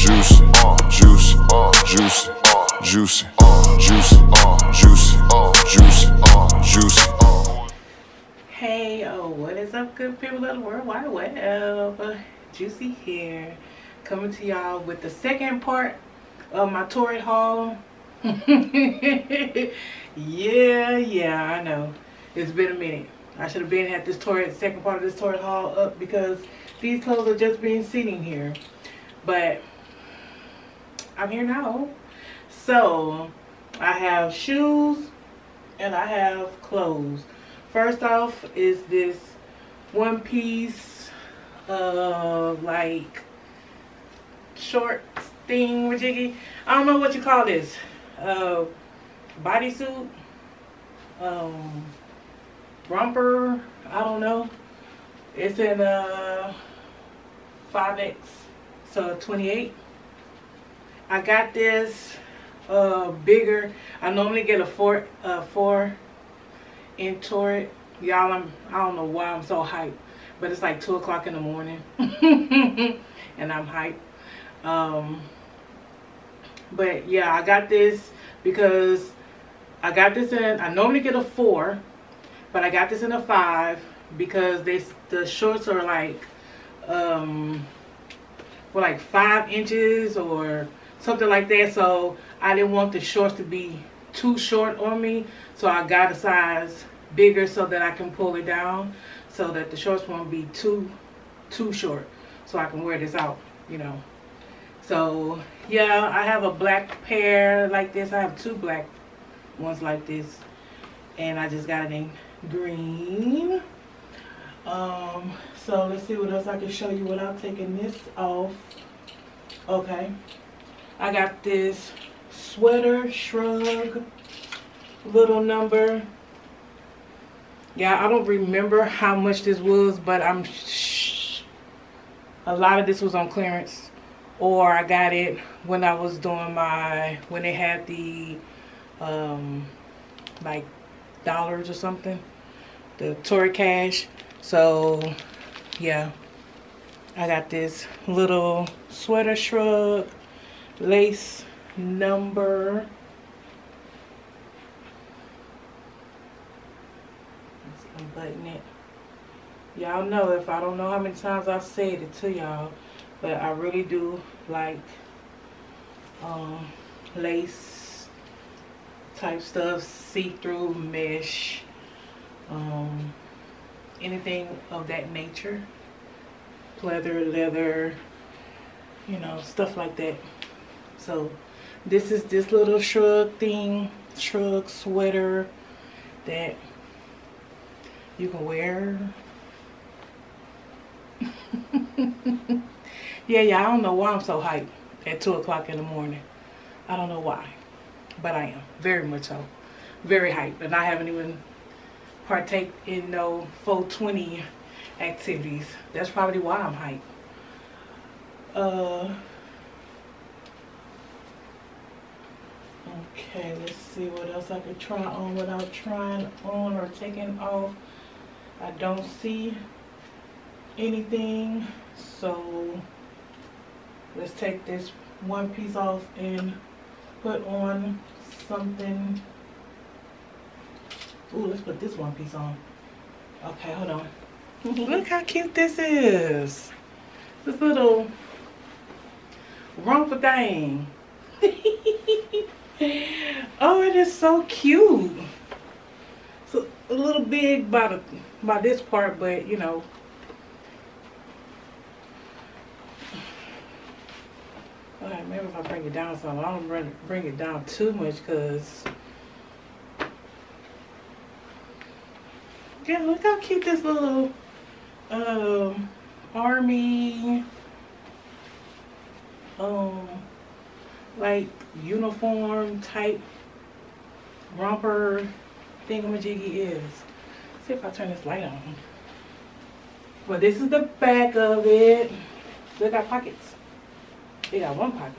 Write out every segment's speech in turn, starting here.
juicy. Hey, what is up, good people of the World Wide Web? Juicy here, coming to y'all with the second part of my Torrid haul. yeah, yeah, I know. It's been a minute. I should have been at this Torrid, second part of this Torrid haul up because these clothes are just being sitting here. But I'm here now. So, I have shoes and I have clothes. First off is this one piece of like short thing jiggy. I don't know what you call this. Uh, bodysuit. Um, romper. I don't know. It's in uh 5X. So 28. I got this uh bigger. I normally get a four uh four into it. Y'all, I'm, I don't know why I'm so hyped, but it's like 2 o'clock in the morning, and I'm hyped. Um, but yeah, I got this because I got this in, I normally get a 4, but I got this in a 5 because they, the shorts are like, um, like 5 inches or something like that, so I didn't want the shorts to be too short on me, so I got a size bigger so that I can pull it down so that the shorts won't be too too short so I can wear this out you know. So yeah I have a black pair like this. I have two black ones like this. And I just got it in green. Um so let's see what else I can show you without taking this off. Okay I got this sweater shrug little number. Yeah, I don't remember how much this was, but I'm a lot of this was on clearance or I got it when I was doing my when they had the um like dollars or something the Torrid cash. So yeah I got this little sweater shrug lace number unbutton it. Y'all know if I don't know how many times I've said it to y'all, but I really do like um, lace type stuff, see-through mesh, um, anything of that nature. Leather, leather, you know, stuff like that. So this is this little shrug thing, shrug sweater that you can wear. yeah, yeah, I don't know why I'm so hyped at 2 o'clock in the morning. I don't know why, but I am, very much so. Very hyped, and I haven't even partake in no 420 activities. That's probably why I'm hyped. Uh, okay, let's see what else I could try on without trying on or taking off. I don't see anything so let's take this one piece off and put on something. Ooh, let's put this one piece on. Okay hold on. Look how cute this is. This little romper thing oh it is so cute so a little big by the by this part, but you know. Alright, maybe if I bring it down some, I don't bring, bring it down too much because yeah, look how cute this little um army um like uniform type romper thingamajiggy is see if I turn this light on. Well, this is the back of it. Still got pockets. They got one pocket.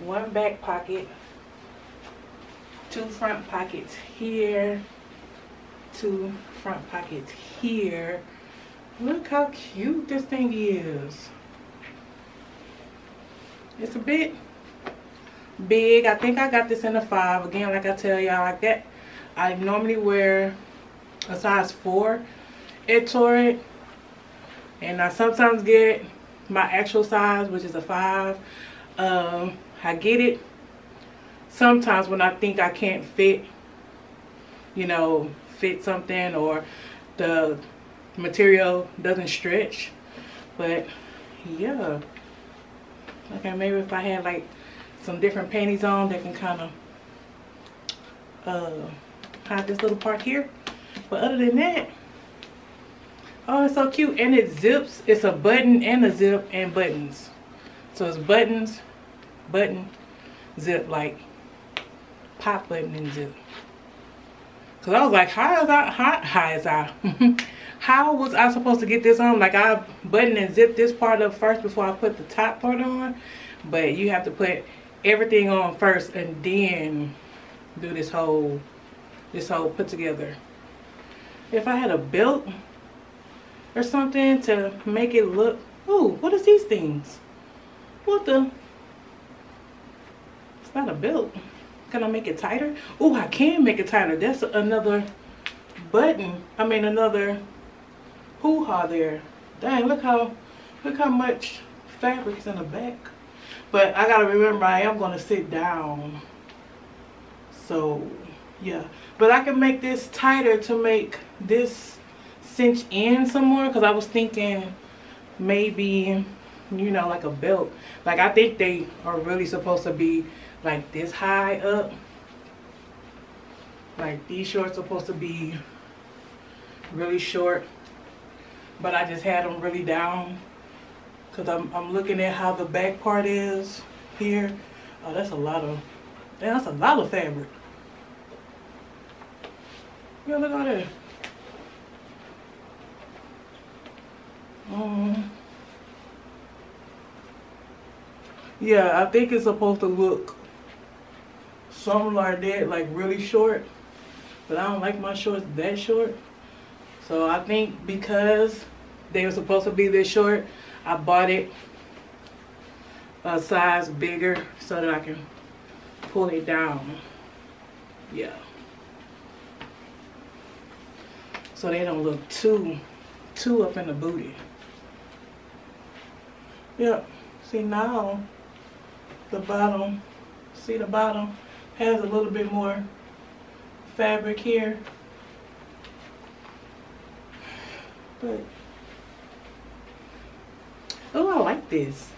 One back pocket. Two front pockets here. Two front pockets here. Look how cute this thing is. It's a bit big. I think I got this in a five. Again, like I tell y'all, I get I normally wear a size four at Torrid. And I sometimes get my actual size, which is a five. Um, I get it sometimes when I think I can't fit, you know, fit something or the material doesn't stretch. But yeah. Okay, maybe if I had like some different panties on that can kind of uh, hide this little part here. But other than that, oh, it's so cute. And it zips. It's a button and a zip and buttons. So it's buttons, button, zip, like pop button and zip. Cause I was like, how is I, how, how is I, how was I supposed to get this on? Like I button and zip this part up first before I put the top part on. But you have to put everything on first and then do this whole, this whole put together. If I had a belt or something to make it look, ooh, what is these things? What the? It's not a belt. Can I make it tighter? Oh, I can make it tighter. That's another button. I mean, another hoo-ha there. Dang, look how, look how much fabric's in the back. But I gotta remember, I am gonna sit down. So, yeah. But I can make this tighter to make this cinch in some more. Because I was thinking maybe, you know, like a belt. Like, I think they are really supposed to be like this high up. Like these shorts are supposed to be really short. But I just had them really down. Cause I'm, I'm looking at how the back part is here. Oh, that's a lot of, that's a lot of fabric. Yeah, look at that. Um, yeah, I think it's supposed to look something like that, like really short. But I don't like my shorts that short. So I think because they were supposed to be this short, I bought it a size bigger so that I can pull it down. Yeah. So they don't look too, too up in the booty. Yep. See now, the bottom, see the bottom? Has a little bit more fabric here. But, oh, I like this.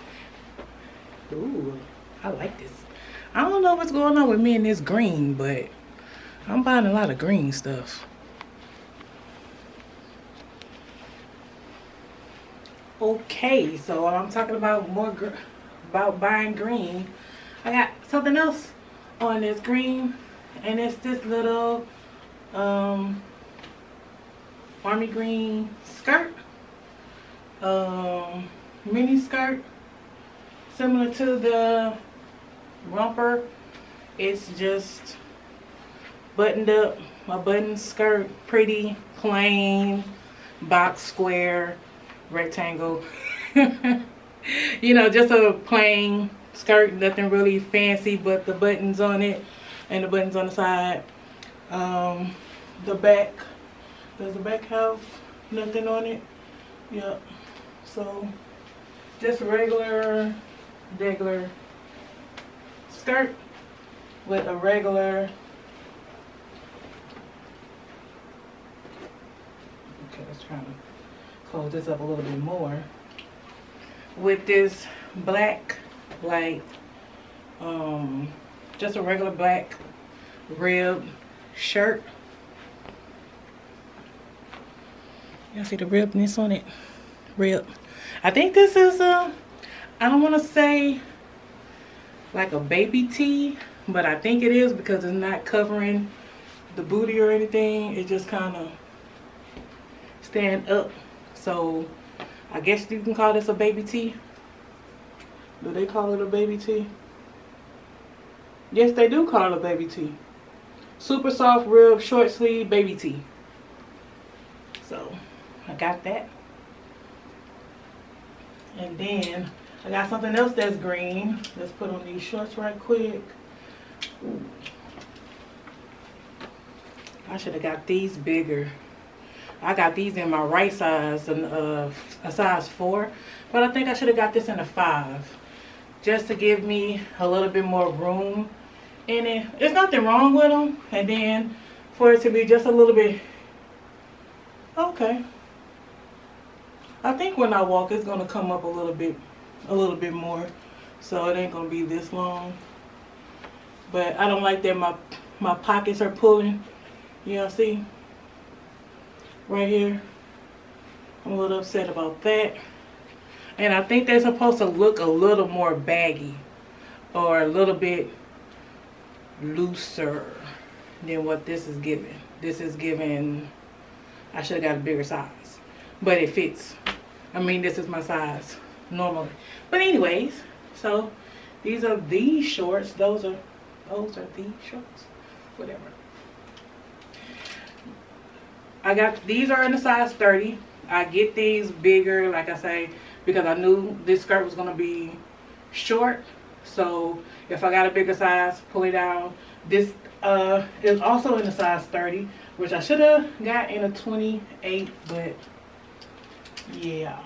Ooh, I like this. I don't know what's going on with me and this green, but I'm buying a lot of green stuff. Okay, so I'm talking about more about buying green. I got something else on this green and it's this little um, army green skirt um, mini skirt similar to the romper. It's just buttoned up a button skirt pretty plain box square rectangle. You know just a plain skirt nothing really fancy but the buttons on it and the buttons on the side. Um, the back does the back have nothing on it? Yep. So just regular regular skirt with a regular okay let's try to close this up a little bit more. With this black like um, just a regular black rib shirt. Y'all see the ribness on it? Rib. I think this is a, I don't want to say like a baby tee, but I think it is because it's not covering the booty or anything. It just kind of stand up. So I guess you can call this a baby tee. Do they call it a baby tee? Yes, they do call it a baby tee. Super soft rib, short sleeve, baby tee. So, I got that. And then I got something else that's green. Let's put on these shorts right quick. Ooh. I should have got these bigger. I got these in my right size, and uh, a size 4. But I think I should have got this in a 5. Just to give me a little bit more room in it. There's nothing wrong with them. And then for it to be just a little bit... Okay. I think when I walk, it's going to come up a little bit, a little bit more. So it ain't going to be this long. But I don't like that my, my pockets are pulling. You know, see? Right here. I'm a little upset about that. And I think they're supposed to look a little more baggy. Or a little bit looser than what this is giving. This is giving, I should have got a bigger size. But it fits. I mean, this is my size normally. But anyways, so these are these shorts. Those are, those are these shorts. Whatever. I got these are in the size 30. I get these bigger, like I say, because I knew this skirt was gonna be short. So if I got a bigger size, pull it down. This uh, is also in the size 30, which I should have got in a 28, but yeah.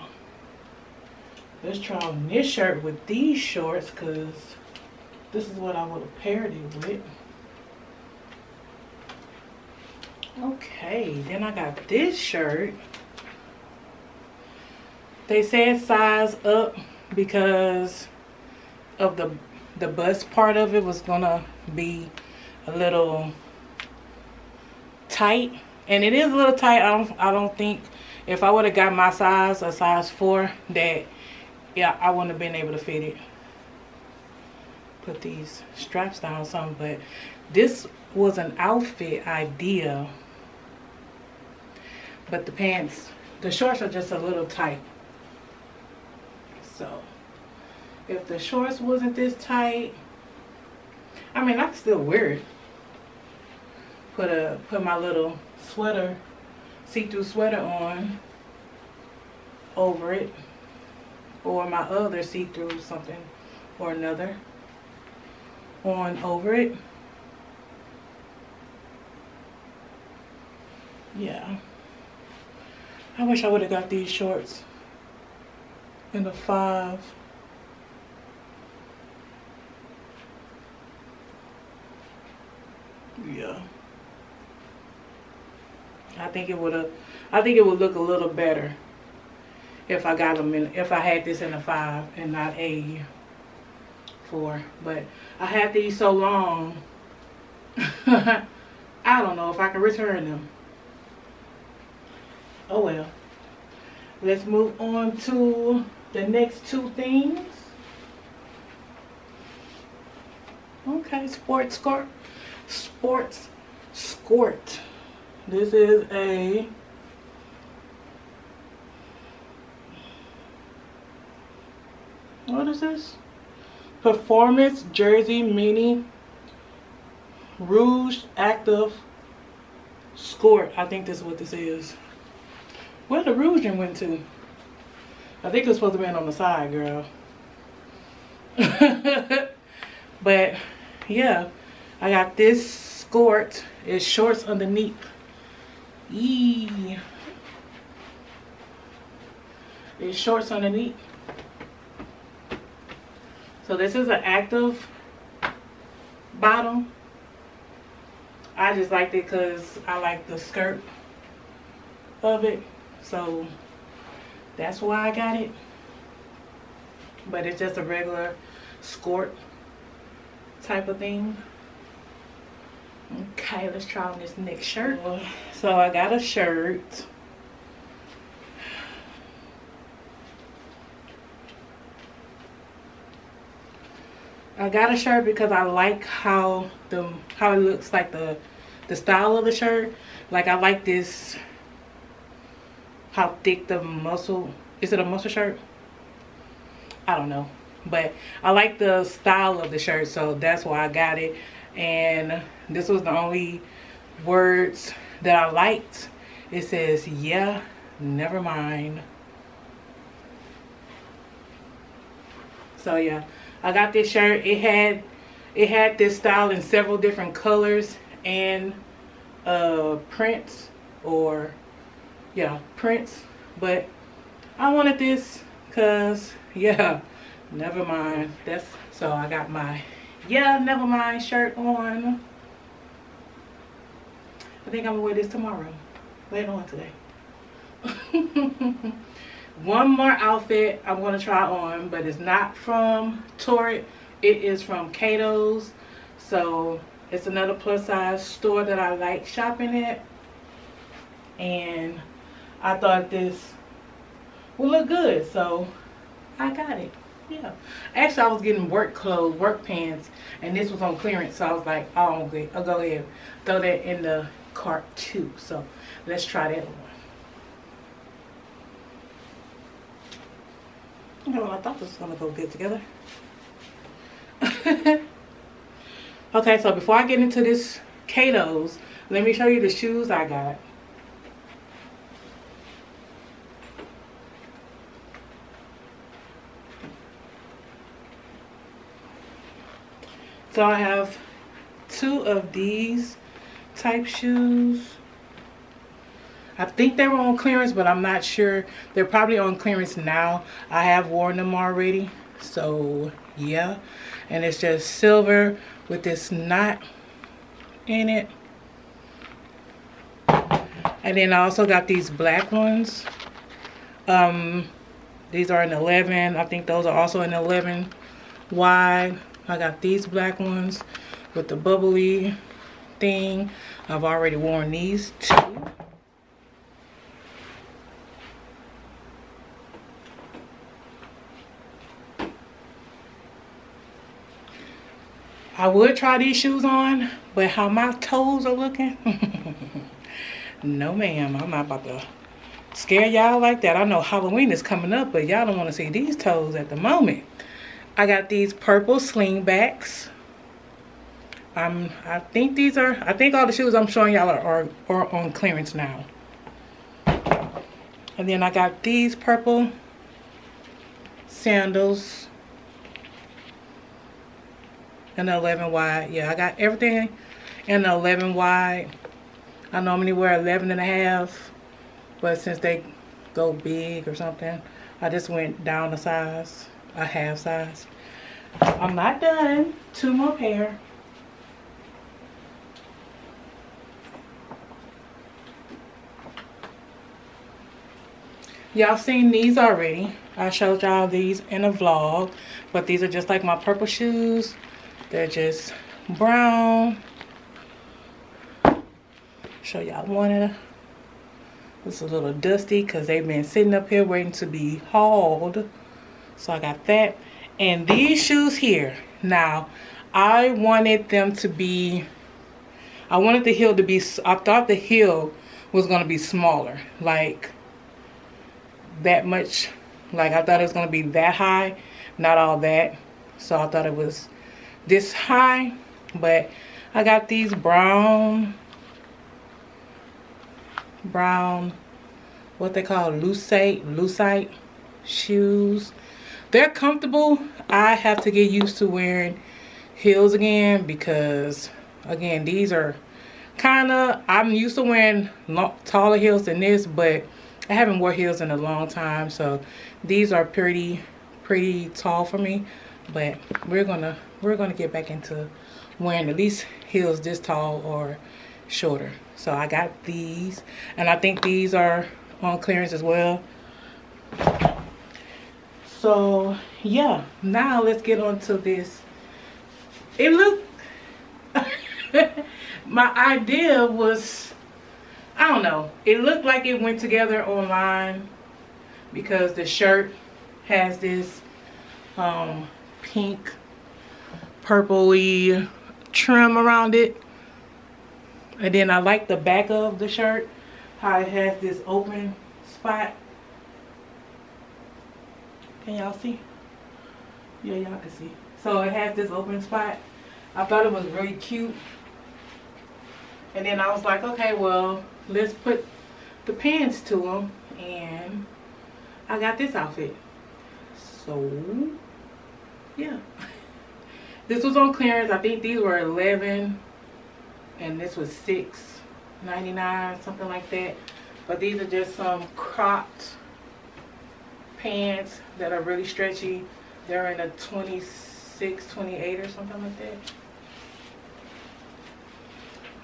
Let's try on this shirt with these shorts because this is what I would have paired it with. Okay, then I got this shirt. They said size up because of the the bust part of it was gonna be a little tight. And it is a little tight. I don't I don't think if I would have got my size a size 4 that yeah I wouldn't have been able to fit it. Put these straps down some but this was an outfit idea. But the pants, the shorts are just a little tight. So, if the shorts wasn't this tight, I mean, I could still wear it. Put a put my little sweater, see-through sweater on over it, or my other see-through something or another on over it. Yeah. I wish I would have got these shorts in a five. Yeah. I think it would have, I think it would look a little better if I got them in, if I had this in a five and not a four. But I had these so long, I don't know if I can return them oh well let's move on to the next two things. Okay sports skirt sports skirt this is a what is this? Performance jersey mini rouge active skirt i think this is what this is. Where the rouge went to? I think it's supposed to be on the side, girl. but yeah, I got this skirt. It's shorts underneath. Eee. It's shorts underneath. So this is an active bottom. I just liked it because I like the skirt of it. So that's why I got it. But it's just a regular skirt type of thing. Okay, let's try on this next shirt. So I got a shirt. I got a shirt because I like how the how it looks like the the style of the shirt. Like I like this how thick the muscle is it a muscle shirt? I don't know but i like the style of the shirt so that's why i got it. And this was the only words that i liked. It says yeah never mind. So yeah, I got this shirt. It had it had this style in several different colors and uh prints or yeah prints but I wanted this because yeah never mind. That's so I got my yeah never mind shirt on. I think I'm gonna wear this tomorrow. Later on today. One more outfit I'm gonna try on but it's not from Torrid. It is from Cato's so it's another plus size store that I like shopping at. And I thought this would look good so I got it. Yeah. Actually I was getting work clothes work pants and this was on clearance so I was like oh okay I'll go ahead throw that in the cart too. So let's try that one. Know I thought this was gonna go good together. Okay so before I get into this Cato's let me show you the shoes I got So I have two of these type shoes. I think they were on clearance, but I'm not sure. They're probably on clearance now. I have worn them already. So yeah. And it's just silver with this knot in it. And then I also got these black ones. Um, these are an 11. I think those are also an 11 wide. I got these black ones with the bubbly thing. I've already worn these two. I would try these shoes on, but how my toes are looking, no ma'am, I'm not about to scare y'all like that. I know Halloween is coming up, but y'all don't want to see these toes at the moment. I got these purple slingbacks. Um, I think these are, I think all the shoes I'm showing y'all are, are, are on clearance now. And then I got these purple sandals. And the 11 wide. Yeah, I got everything in the 11 wide. I normally wear 11 and a half. But since they go big or something, I just went down a size a half size. I'm not done. Two more pair. Y'all seen these already. I showed y'all these in a vlog. But these are just like my purple shoes. They're just brown. Show y'all one of them. It's a little dusty because they've been sitting up here waiting to be hauled. So I got that. And these shoes here. Now, I wanted them to be, I wanted the heel to be, I thought the heel was going to be smaller. Like, that much. Like, I thought it was going to be that high. Not all that. So I thought it was this high. But I got these brown, brown, what they call lucite, lucite shoes they're comfortable. I have to get used to wearing heels again because, again, these are kind of, I'm used to wearing long, taller heels than this, but I haven't worn heels in a long time. So these are pretty, pretty tall for me. But we're gonna, we're gonna get back into wearing at least heels this tall or shorter. So I got these, and I think these are on clearance as well so yeah now let's get on to this. It looked my idea was I don't know it looked like it went together online because the shirt has this um, pink purpley trim around it. And then I like the back of the shirt how it has this open spot can y'all see? Yeah, y'all can see. So it has this open spot. I thought it was really cute. And then I was like, okay, well, let's put the pants to them. And I got this outfit. So, yeah. This was on clearance. I think these were 11 and this was 6.99, something like that. But these are just some cropped pants that are really stretchy. They're in a 26, 28 or something like that.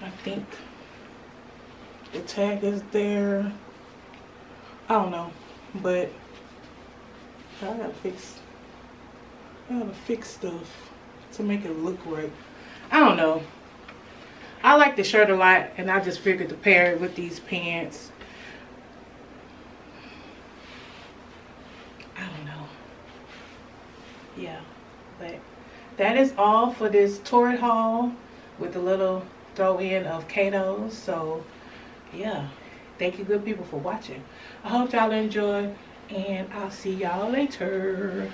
I think the tag is there. I don't know, but I gotta fix. I gotta fix stuff to make it look right. I don't know. I like the shirt a lot, and I just figured to pair it with these pants. I don't know. Yeah, but that is all for this Torrid haul with a little throw in of Cato's. So, yeah. Thank you, good people, for watching. I hope y'all enjoy, and I'll see y'all later.